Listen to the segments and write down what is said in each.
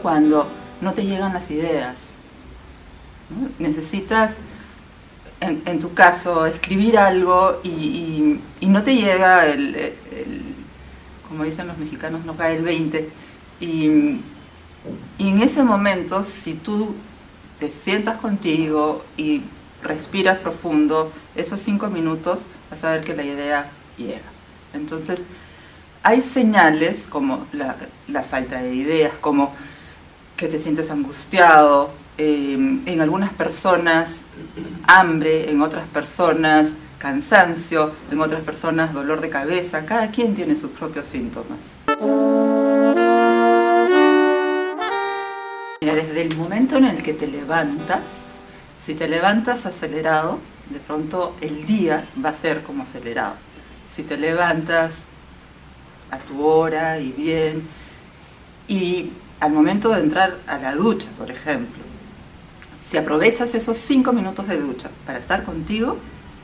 cuando no te llegan las ideas. Necesitas, en, tu caso, escribir algo y, no te llega el, como dicen los mexicanos, no cae el 20. Y, y en ese momento, si tú te sientas contigo y respiras profundo, esos cinco minutos vas a ver que la idea llega. Entonces, hay señales como la, falta de ideas, como que te sientes angustiado, eh, en algunas personas hambre, en otras personas cansancio, en otras personas dolor de cabeza, cada quien tiene sus propios síntomas. Desde el momento en el que te levantas, si te levantas acelerado, de pronto el día va a ser como acelerado. Si te levantas a tu hora y bien, y al momento de entrar a la ducha, por ejemplo, si aprovechas esos cinco minutos de ducha para estar contigo,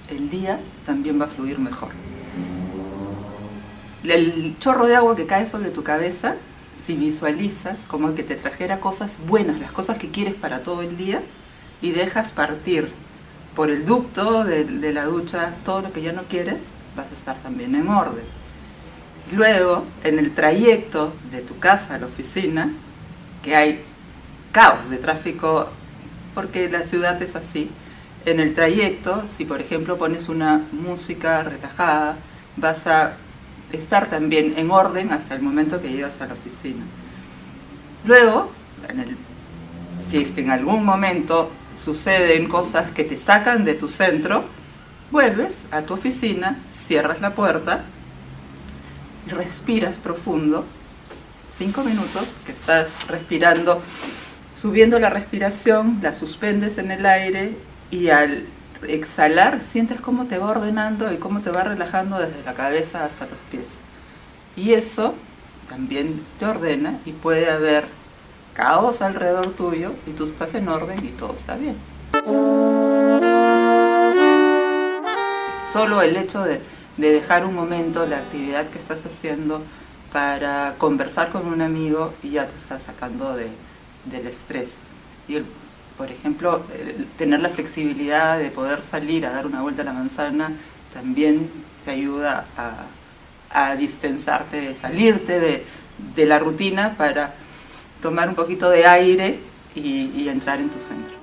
el día también va a fluir mejor. El chorro de agua que cae sobre tu cabeza, si visualizas como que te trajera cosas buenas, las cosas que quieres para todo el día, y dejas partir por el ducto de, la ducha todo lo que ya no quieres, vas a estar también en orden. Luego, en el trayecto de tu casa a la oficina, que hay caos de tráfico porque la ciudad es así, en el trayecto, si por ejemplo pones una música relajada, vas a estar también en orden hasta el momento que llegas a la oficina. Luego, si es que en algún momento suceden cosas que te sacan de tu centro, vuelves a tu oficina, cierras la puerta, respiras profundo, cinco minutos que estás respirando, subiendo la respiración, la suspendes en el aire y al exhalar sientes cómo te va ordenando y cómo te va relajando desde la cabeza hasta los pies. Y eso también te ordena y puede haber caos alrededor tuyo y tú estás en orden y todo está bien. Solo el hecho de, dejar un momento la actividad que estás haciendo para conversar con un amigo y ya te está sacando del estrés. Y por ejemplo, tener la flexibilidad de poder salir a dar una vuelta a la manzana también te ayuda a, distensarte, salirte de, de la rutina para tomar un poquito de aire y entrar en tu centro.